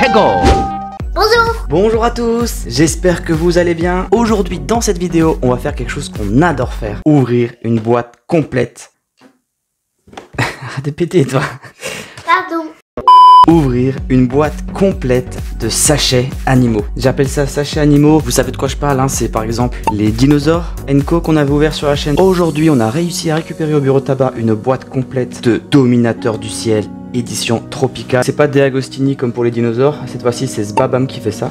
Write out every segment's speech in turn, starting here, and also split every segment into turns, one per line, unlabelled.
Bonjour
Bonjour à tous, j'espère que vous allez bien. Aujourd'hui dans cette vidéo, on va faire quelque chose qu'on adore faire. Ouvrir une boîte complète. Arrête de péter toi.
Pardon
Ouvrir une boîte complète de sachets animaux. J'appelle ça sachets animaux, vous savez de quoi je parle, hein c'est par exemple les dinosaures Enco qu'on avait ouvert sur la chaîne. Aujourd'hui on a réussi à récupérer au bureau de tabac une boîte complète de Dominateur du ciel édition Tropica. C'est pas des Agostini comme pour les dinosaures, cette fois-ci c'est Sbabam qui fait ça.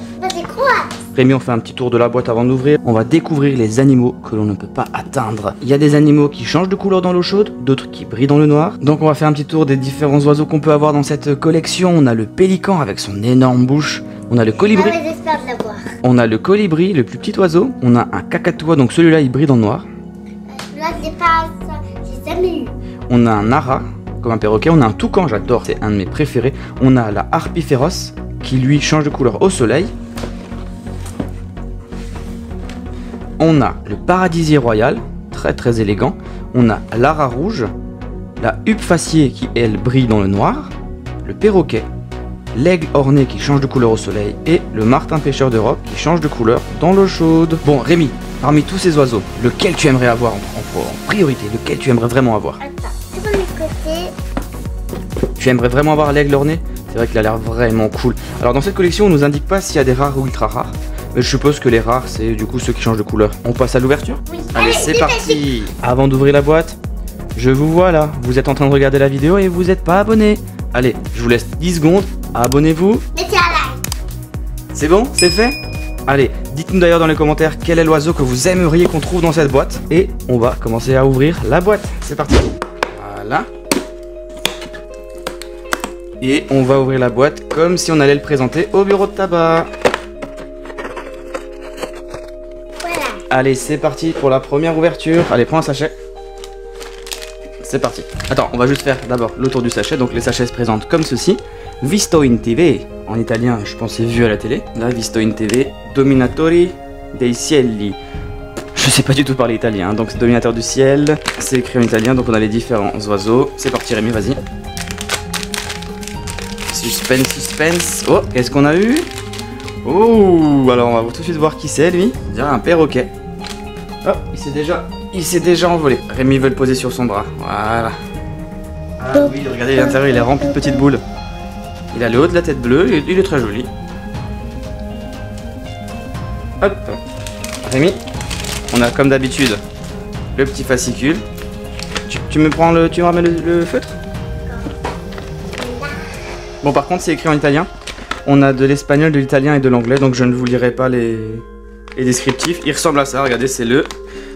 Rémi, on fait un petit tour de la boîte avant d'ouvrir. On va découvrir les animaux que l'on ne peut pas atteindre. Il y a des animaux qui changent de couleur dans l'eau chaude, d'autres qui brillent dans le noir. Donc on va faire un petit tour des différents oiseaux qu'on peut avoir dans cette collection. On a le pélican avec son énorme bouche. On a le
Ah
colibri.
de l'avoir.
On a le colibri, le plus petit oiseau. On a un cacatois, donc celui-là il brille dans le noir.
Là c'est pas jamais eu.
On a un ara, comme un perroquet. On a un toucan, j'adore, c'est un de mes préférés. On a la harpie féroce, qui lui change de couleur au soleil. On a le paradisier royal, très très élégant. On a l'ara rouge, la huppe faciée qui elle brille dans le noir, le perroquet, l'aigle orné qui change de couleur au soleil et le martin pêcheur d'Europe qui change de couleur dans l'eau chaude. Bon Rémi, parmi tous ces oiseaux, lequel tu aimerais avoir en, priorité? Lequel tu aimerais vraiment avoir?
Côté.
Tu aimerais vraiment avoir l'aigle orné C'est vrai qu'il a l'air vraiment cool. Alors dans cette collection, on nous indique pas s'il y a des rares ou ultra rares. Mais je suppose que les rares, c'est du coup ceux qui changent de couleur. On passe à l'ouverture
Oui.
Allez, c'est parti Avant d'ouvrir la boîte, je vous vois là. Vous êtes en train de regarder la vidéo et vous n'êtes pas abonné. Allez, je vous laisse 10 secondes. Abonnez-vous.
Mettez un like.
C'est bon? C'est fait? Allez, dites-nous d'ailleurs dans les commentaires quel est l'oiseau que vous aimeriez qu'on trouve dans cette boîte. Et on va commencer à ouvrir la boîte. C'est parti. Voilà. Et on va ouvrir la boîte comme si on allait le présenter au bureau de tabac.
Voilà.
Allez, c'est parti pour la première ouverture. Allez, prends un sachet. C'est parti. Attends, on va juste faire d'abord le tour du sachet. Donc les sachets se présentent comme ceci. Visto in TV. En italien, je pense c'est vu à la télé. Là, Visto in TV. Dominatori dei cieli. Je sais pas du tout parler italien, hein, donc c'est Dominateur du ciel. C'est écrit en italien, donc on a les différents oiseaux. C'est parti Rémi, vas-y. Suspense, suspense. Oh, qu'est-ce qu'on a eu? Oh, alors on va tout de suite voir qui c'est lui. On dirait un perroquet. Oh, il s'est déjà, il s'est déjà envolé. Rémi veut le poser sur son bras. Voilà. Ah oui, regardez l'intérieur, il est rempli de petites boules. Il a le haut de la tête bleue, il, il est très joli. Hop. Rémi, on a comme d'habitude le petit fascicule. Tu, tu me prends le, tu me ramènes le, le feutre? Bon, par contre, c'est écrit en italien. On a de l'espagnol, de l'italien et de l'anglais, donc je ne vous lirai pas les, les descriptifs. Il ressemble à ça, regardez, c'est le.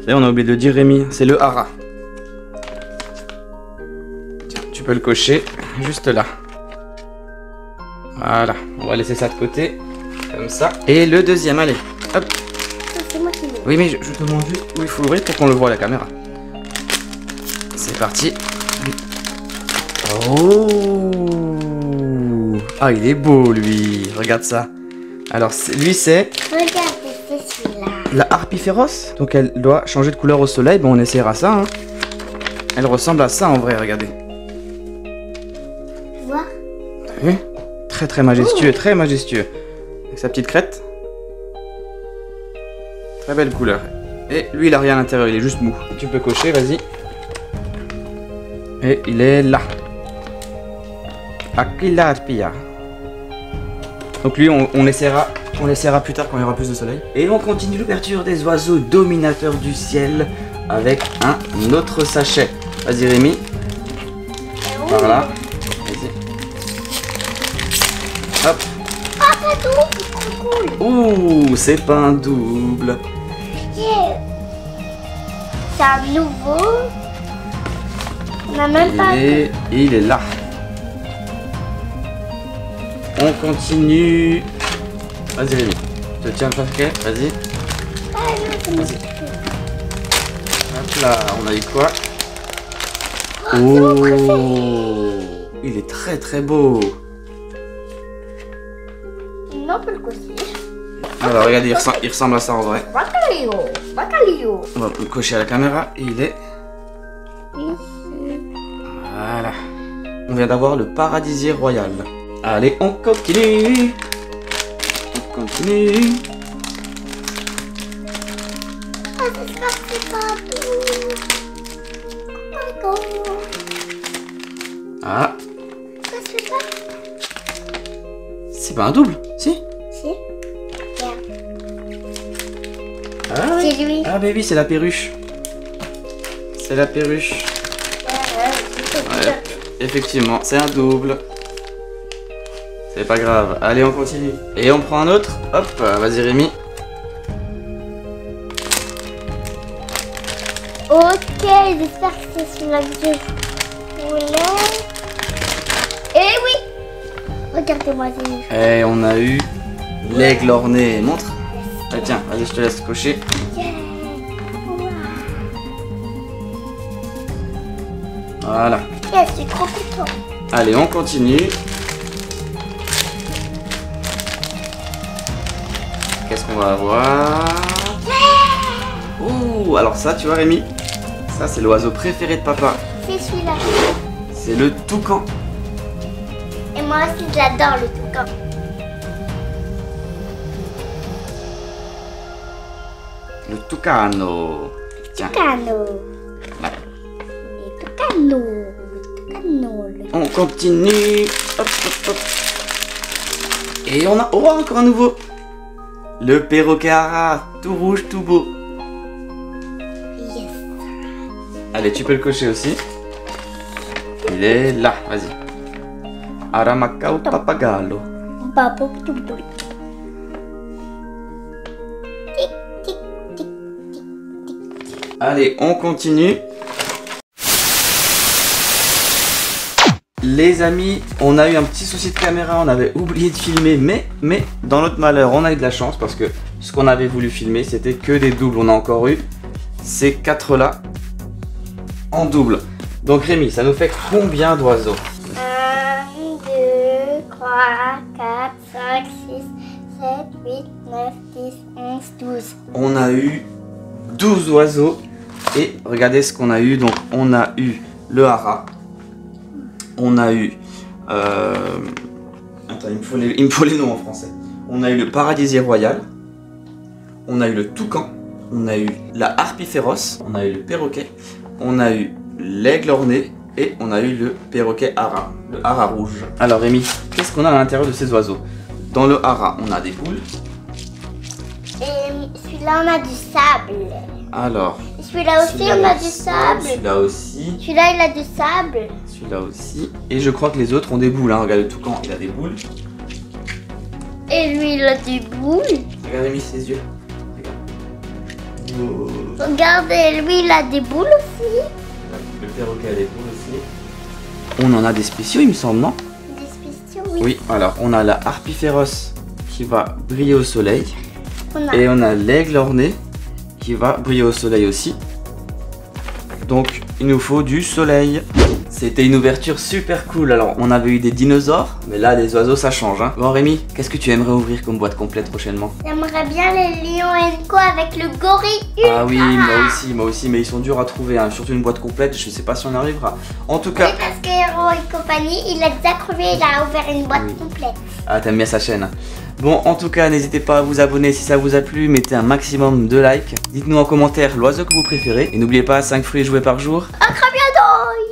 Là, on a oublié de le dire, Rémi, c'est le hara. Tiens, tu peux le cocher juste là. Voilà, on va laisser ça de côté, comme ça. Et le deuxième, allez, hop.
Moi qui.
Oui, mais je, je te demande juste où il faut l'ouvrir pour qu'on le voit à la caméra. C'est parti. Oh Ah, il est beau, lui. Regarde ça. Alors, lui, c'est
Regardez, c'est celui-là.
la harpie féroce. Donc, elle doit changer de couleur au soleil. Bon, on essaiera ça. hein. Elle ressemble à ça en vrai, regardez.
Tu vois?
T'as vu Très, très majestueux, très majestueux. Avec sa petite crête. Très belle couleur. Et lui, il a rien à l'intérieur, il est juste mou. Tu peux cocher, vas-y. Et il est là. Aquila Arpia. Donc lui, on, on essaiera, on essaiera plus tard quand il y aura plus de soleil. Et on continue l'ouverture des oiseaux dominateurs du ciel avec un autre sachet. Vas-y Rémi, par là. Vas-y. Hop.
Ah, pas cool.
Ouh, c'est pas un double.
Yeah. C'est un nouveau. On n'a même pas.
Est, il est là. On continue. Vas-y Rémi, je te tiens le paquet, vas-y. Vas-y. Hop là, on a eu quoi
Oh,
il est très très beau. Alors regardez, il ressemble, il ressemble à ça en vrai. On va le cocher à la caméra et il est.
Ici.
Voilà. On vient d'avoir le paradisier royal. Allez, on continue. On continue.
Ah, pas.
Ah,
pas?
C'est pas un double, si?
Si.
Ah, oui.
C'est lui.
Ah, baby, c'est la perruche. C'est la perruche. Ouais, effectivement, c'est un double. C'est pas grave. Allez, on continue. Et on prend un autre. Hop, euh, vas-y Rémi.
Ok, j'espère que c'est celui-là que je voulais. Eh oui Regardez-moi, c'est
Et on a eu l'aigle orné. Montre. Ah, tiens, vas-y, je te laisse cocher. Voilà.
Trop content.
Allez, on continue. Qu'est-ce qu'on va avoir Ouh, alors ça, tu vois Rémi Ça, c'est l'oiseau préféré de papa.
C'est celui-là.
C'est le toucan.
Et moi aussi, j'adore le toucan.
Le toucano.
Toucano. Le toucano. Toucano.
On continue. Hop, hop, hop. Et on a... Oh, encore un nouveau. Le perroquet ara, tout rouge, tout beau.
Yes.
Allez, tu peux le cocher aussi. Il est là, vas-y. Aramacao papagallo. Allez, on continue. Les amis, on a eu un petit souci de caméra, on avait oublié de filmer, mais, mais dans notre malheur, on a eu de la chance parce que ce qu'on avait voulu filmer, c'était que des doubles. On a encore eu ces quatre là en double. Donc Rémi, ça nous fait combien d'oiseaux?
1, 2, 3, 4, 5, 6, 7, 8, 9, 10, 11, 12.
On a eu 12 oiseaux et regardez ce qu'on a eu. Donc on a eu le hara, on a eu... euh, Attends, il me, faut les, il me faut les noms en français. On a eu le paradisier royal, on a eu le toucan, on a eu la harpie féroce, on a eu le perroquet, on a eu l'aigle orné et on a eu le perroquet hara, le hara rouge. Alors Rémi, qu'est-ce qu'on a à l'intérieur de ces oiseaux? Dans le hara, on a des boules.
Et celui-là, on a du sable.
Alors,
Celui-là aussi, on a du sable.
Celui-là aussi.
Celui-là, il a du sable.
Celui-là aussi. Et je crois que les autres ont des boules. Hein. Regarde le toucan, il a des boules.
Et lui, il a des boules.
Regarde, mis ses yeux. Regarde. Oh.
Regardez, lui, il a des boules aussi.
Le perroquet a des boules aussi. On en a des spéciaux, il me semble, non?
Des spéciaux, oui.
Oui, alors on a la harpie féroce qui va briller au soleil.
On a
Et on a l'aigle orné qui va briller au soleil aussi. Donc il nous faut du soleil. C'était une ouverture super cool. Alors on avait eu des dinosaures, mais là les oiseaux ça change. Hein. Bon Rémi, qu'est-ce que tu aimerais ouvrir comme boîte complète prochainement?
J'aimerais bien les lions Co avec le gorille
Ah oui, moi aussi, moi aussi, mais ils sont durs à trouver. hein. Surtout une boîte complète, je sais pas si on arrivera. En tout
Oui,
cas,
parce que Hero et compagnie, il a déjà trouvé, il a ouvert une boîte
Oui.
complète.
ah t'aimes bien sa chaîne. Bon, en tout cas, n'hésitez pas à vous abonner si ça vous a plu, mettez un maximum de likes. Dites-nous en commentaire l'oiseau que vous préférez. Et n'oubliez pas, 5 fruits joués par jour.
À très bientôt